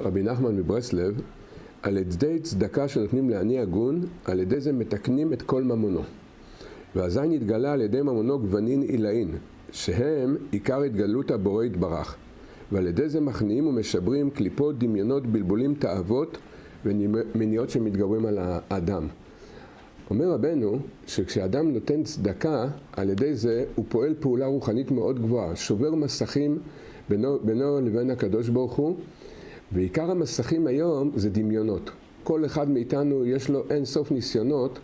רבי נחמן מברסלב, על ידי צדקה שנותנים לעני הגון, על ידי זה מתקנים את כל ממונו. ואזי נתגלה על ידי ממונו גוונין עילאין, שהם עיקר התגלות הבורא יתברך. ועל ידי זה מכניעים ומשברים קליפות, דמיונות, בלבולים, תאוות ומניעות שמתגברים על האדם. אומר רבנו שכשאדם נותן צדקה, על ידי זה הוא פועל פעולה רוחנית מאוד גבוהה, שובר מסכים בינו, בינו לבין הקדוש ברוך הוא, ועיקר המסכים היום זה דמיונות. כל אחד מאיתנו יש לו אין סוף ניסיונות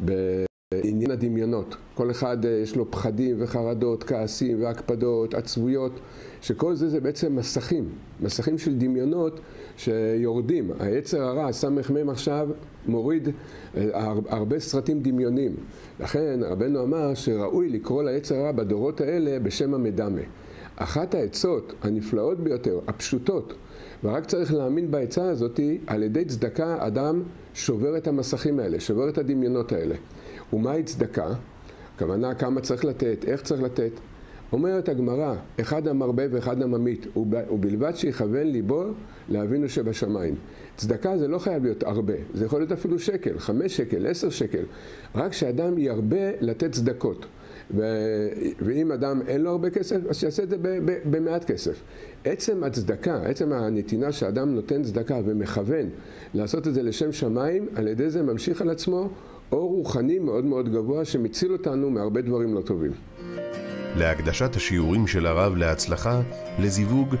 בעניין הדמיונות. כל אחד אה, יש לו פחדים וחרדות, כעסים והקפדות, עצבויות, שכל זה זה בעצם מסכים, מסכים של דמיונות שיורדים. היצר הרע, סמ"ם עכשיו, מוריד אה, הרבה סרטים דמיונים. לכן רבנו אמר שראוי לקרוא ליצר הרע בדורות האלה בשם המדמה. אחת העצות הנפלאות ביותר, הפשוטות, ורק צריך להאמין בעצה הזאת, על ידי צדקה אדם שובר את המסכים האלה, שובר את הדמיונות האלה. ומהי צדקה? הכוונה כמה צריך לתת, איך צריך לתת. אומרת הגמרא, אחד המרבה ואחד הממית, ובלבד שיכוון ליבו לאבינו שבשמיים. צדקה זה לא חייב להיות הרבה, זה יכול להיות אפילו שקל, חמש שקל, עשר שקל, רק שאדם ירבה לתת צדקות. ואם אדם אין לו הרבה כסף, אז שיעשה את זה במעט כסף. עצם הצדקה, עצם הנתינה שאדם נותן צדקה ומכוון לעשות את זה לשם שמיים, על ידי זה ממשיך על עצמו אור רוחני מאוד מאוד גבוה שמציל אותנו מהרבה דברים לא טובים. להקדשת השיעורים של הרב להצלחה, לזיווג,